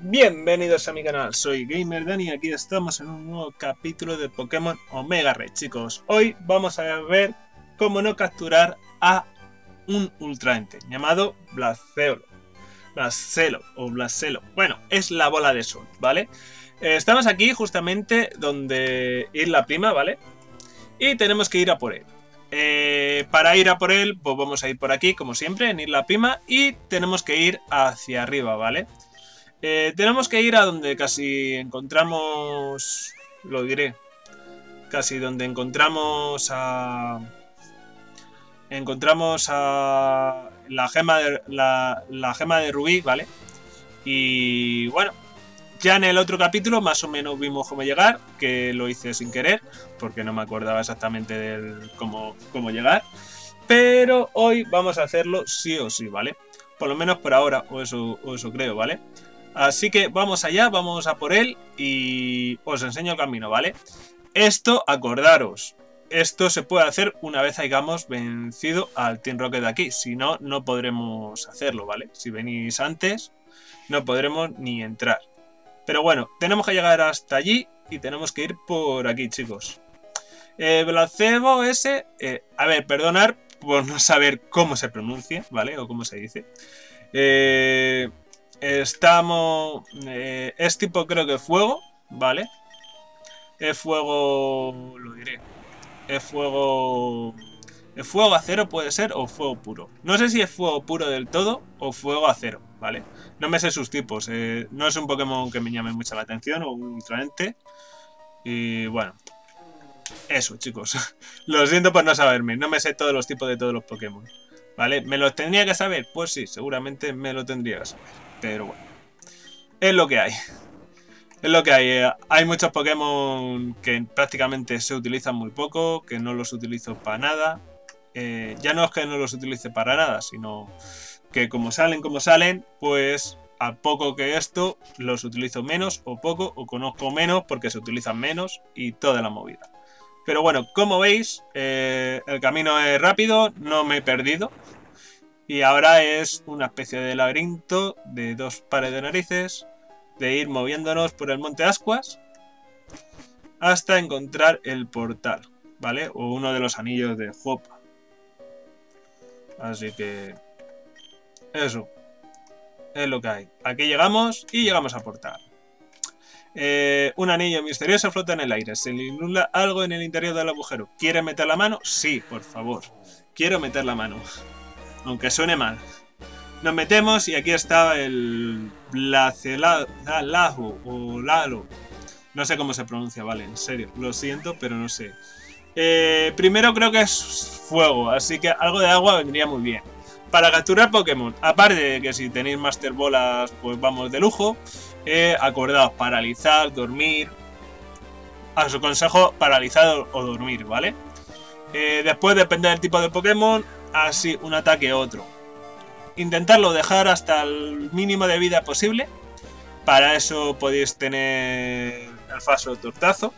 Bienvenidos a mi canal, soy Gamer Dani y aquí estamos en un nuevo capítulo de Pokémon Omega Red, chicos. Hoy vamos a ver cómo no capturar a un Ultraente llamado Blacelo. Blacelo o Blacelo. Bueno, es la bola de sol, ¿vale? Eh, estamos aquí justamente donde ir la prima, ¿vale? Y tenemos que ir a por él. Eh, para ir a por él, pues vamos a ir por aquí, como siempre, en ir la prima. Y tenemos que ir hacia arriba, ¿vale? eh, tenemos que ir a donde casi encontramos... Lo diré. Casi donde encontramos a... Encontramos a... La gema de, la gema de Rubí, ¿vale? Y bueno, ya en el otro capítulo más o menos vimos cómo llegar, que lo hice sin querer, porque no me acordaba exactamente de cómo, cómo llegar. Pero hoy vamos a hacerlo sí o sí, ¿vale? Por lo menos por ahora, o eso, o eso creo, ¿vale? Así que vamos allá, vamos a por él y os enseño el camino, ¿vale? Esto, acordaros, esto se puede hacer una vez hayamos vencido al Team Rocket de aquí. Si no, no podremos hacerlo, ¿vale? Si venís antes, no podremos ni entrar. Pero bueno, tenemos que llegar hasta allí y tenemos que ir por aquí, chicos. Eh, Blacebo ese... Eh, a ver, perdonar por no saber cómo se pronuncia, ¿vale? O cómo se dice. Eh, Estamos... Eh, es tipo creo que fuego, ¿vale? Es fuego... lo diré. Es fuego... ¿Es fuego acero puede ser o fuego puro? No sé si es fuego puro del todo o fuego acero, ¿vale? No me sé sus tipos. Eh, no es un Pokémon que me llame mucho la atención o un ultraente. Y bueno. Eso, chicos. lo siento por no saberme. No me sé todos los tipos de todos los Pokémon. ¿Vale? ¿Me los tendría que saber? Pues sí, seguramente me lo tendría que saber. Pero bueno. Es lo que hay. Es lo que hay. Eh, hay muchos Pokémon que prácticamente se utilizan muy poco, que no los utilizo para nada. Eh, ya no es que no los utilice para nada, sino que como salen como salen, pues a poco que esto los utilizo menos o poco o conozco menos porque se utilizan menos y toda la movida. Pero bueno, como veis, eh, el camino es rápido, no me he perdido. Y ahora es una especie de laberinto de dos pares de narices, de ir moviéndonos por el monte Ascuas hasta encontrar el portal, ¿vale? O uno de los anillos de Jopa. Así que... Eso. Es lo que hay. Aquí llegamos y llegamos al portal. Eh, un anillo misterioso flota en el aire. Se le inunda algo en el interior del agujero. ¿Quiere meter la mano? Sí, por favor. Quiero meter la mano aunque suene mal. Nos metemos y aquí está el Blacelaju o Lalo. No sé cómo se pronuncia, vale, en serio. Lo siento, pero no sé. Eh, primero creo que es fuego, así que algo de agua vendría muy bien. Para capturar Pokémon, aparte de que si tenéis Master Bolas, pues vamos de lujo. Eh, acordaos, paralizar, dormir. A su consejo, paralizar o dormir, ¿vale? Eh, después, depende del tipo de Pokémon, así un ataque u otro. Intentarlo dejar hasta el mínimo de vida posible. Para eso podéis tener el falso tortazo.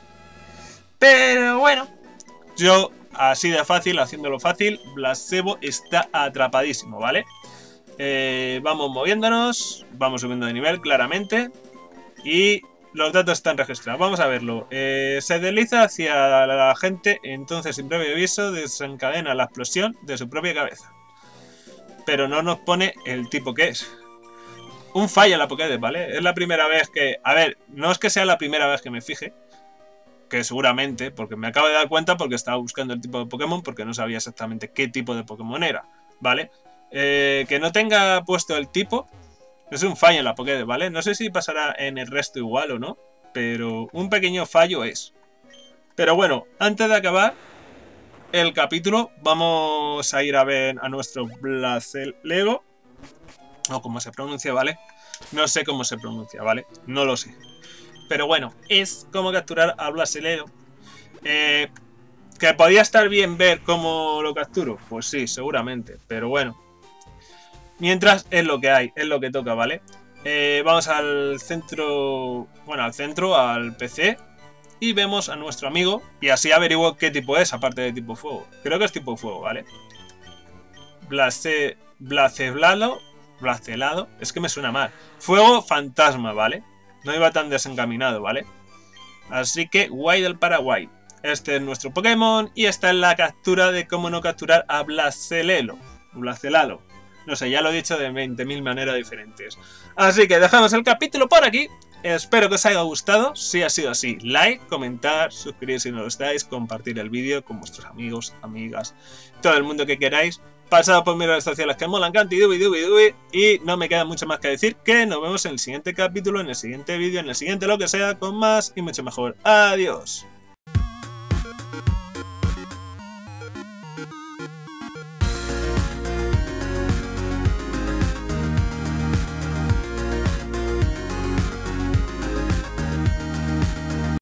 Pero bueno, yo así de fácil, haciéndolo fácil, Blasebo está atrapadísimo, ¿vale? Eh, vamos moviéndonos, vamos subiendo de nivel claramente. Y los datos están registrados. Vamos a verlo. Eh, se desliza hacia la gente, entonces sin previo aviso desencadena la explosión de su propia cabeza. Pero no nos pone el tipo que es. Un fallo en la Pokédex, ¿vale? Es la primera vez que... A ver, no es que sea la primera vez que me fije, que seguramente, porque me acabo de dar cuenta porque estaba buscando el tipo de Pokémon porque no sabía exactamente qué tipo de Pokémon era, ¿vale? Eh, que no tenga puesto el tipo es un fallo en la Pokédex, ¿vale? No sé si pasará en el resto igual o no, pero un pequeño fallo es. Pero bueno, antes de acabar el capítulo, vamos a ir a ver a nuestro Blacelego. O como se pronuncia, ¿vale? No sé cómo se pronuncia, ¿vale? No lo sé. Pero bueno, es como capturar a Blacelego. Eh, ¿Que podía estar bien ver cómo lo capturo? Pues sí, seguramente. Pero bueno, Mientras es lo que hay, es lo que toca, ¿vale? Eh, vamos al centro, bueno, al centro, al PC. y vemos a nuestro amigo y así averiguo qué tipo es, aparte de tipo fuego. Creo que es tipo fuego, ¿vale? Blase, Blaceblado, Blacelado, es que me suena mal. Fuego fantasma, ¿vale? No iba tan desencaminado, ¿vale? Así que guay del Paraguay. Este es nuestro Pokémon y esta es la captura de cómo no capturar a Blacelelo. Blacelalo. No sé, ya lo he dicho de 20.000 maneras diferentes. Así que dejamos el capítulo por aquí. Espero que os haya gustado. Si ha sido así, like, comentar, suscribiros si no lo estáis, compartir el vídeo con vuestros amigos, amigas, todo el mundo que queráis. Pasad por mis redes sociales que molan canti dubi dubi dubi y no me queda mucho más que decir que nos vemos en el siguiente capítulo, en el siguiente vídeo, en el siguiente lo que sea, con más y mucho mejor. Adiós.